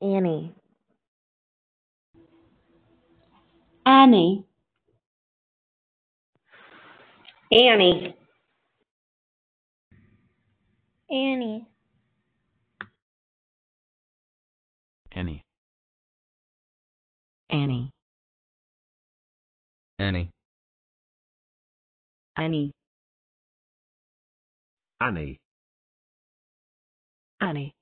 Annie. Annie, Annie. Annie, Annie. Annie. Annie. Annie. Annie. Annie.